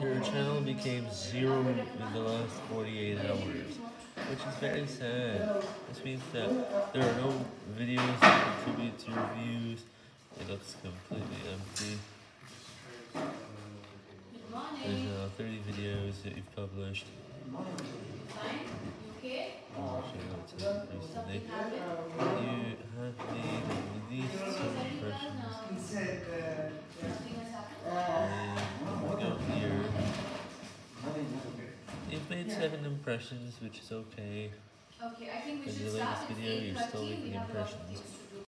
Your channel became zero in the last 48 hours, which is very sad. This means that there are no videos that contribute to your views. It looks completely empty. There's now 30 videos that you've published. You have made at least some impressions. You've made seven impressions, which is okay. Okay, I think we should the start video, you're still making have a lot of impressions.